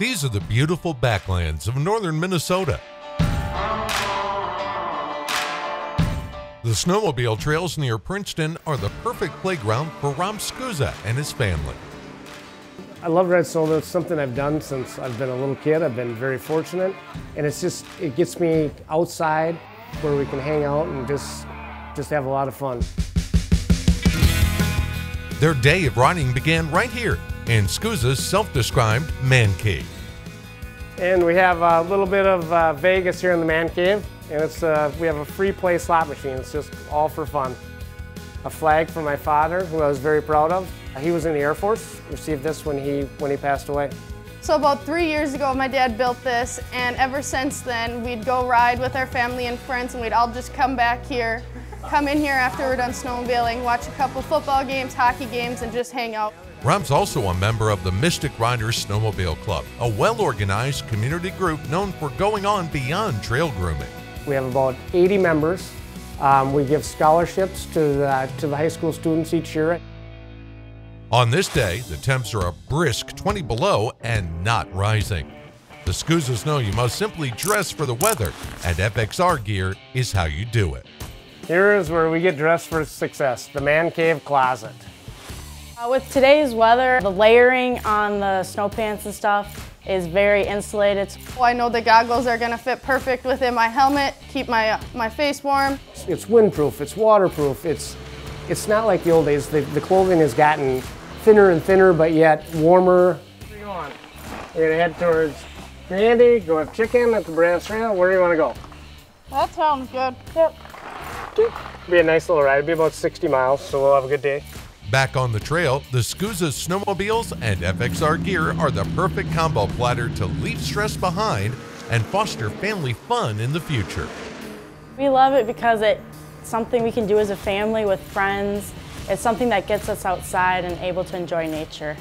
These are the beautiful backlands of northern Minnesota. The snowmobile trails near Princeton are the perfect playground for Rob Skuza and his family. I love red snow. It's something I've done since I've been a little kid. I've been very fortunate, and it's just it gets me outside where we can hang out and just just have a lot of fun. Their day of riding began right here in Skuza's self-described man cave. And we have a little bit of uh, Vegas here in the man cave, and it's uh, we have a free play slot machine. It's just all for fun. A flag from my father, who I was very proud of. He was in the Air Force, received this when he, when he passed away. So about three years ago, my dad built this, and ever since then, we'd go ride with our family and friends, and we'd all just come back here, come in here after we're done snowmobiling, watch a couple football games, hockey games, and just hang out. Rob's also a member of the Mystic Riders Snowmobile Club, a well-organized community group known for going on beyond trail grooming. We have about 80 members. Um, we give scholarships to the, to the high school students each year. On this day, the temps are a brisk 20 below and not rising. The Skuzas know you must simply dress for the weather, and FXR gear is how you do it. Here is where we get dressed for success, the man cave closet. Uh, with today's weather, the layering on the snow pants and stuff is very insulated. Well, I know the goggles are gonna fit perfect within my helmet, keep my, uh, my face warm. It's windproof, it's waterproof, it's, it's not like the old days. The, the clothing has gotten thinner and thinner, but yet warmer. Where do you going? You're gonna head towards Grandy, go have chicken at the brass Trail. Where do you wanna go? That sounds good. Yep. Be a nice little ride. It'll be about 60 miles, so we'll have a good day. Back on the trail, the Skuza snowmobiles and FXR gear are the perfect combo platter to leave stress behind and foster family fun in the future. We love it because it's something we can do as a family with friends. It's something that gets us outside and able to enjoy nature.